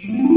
you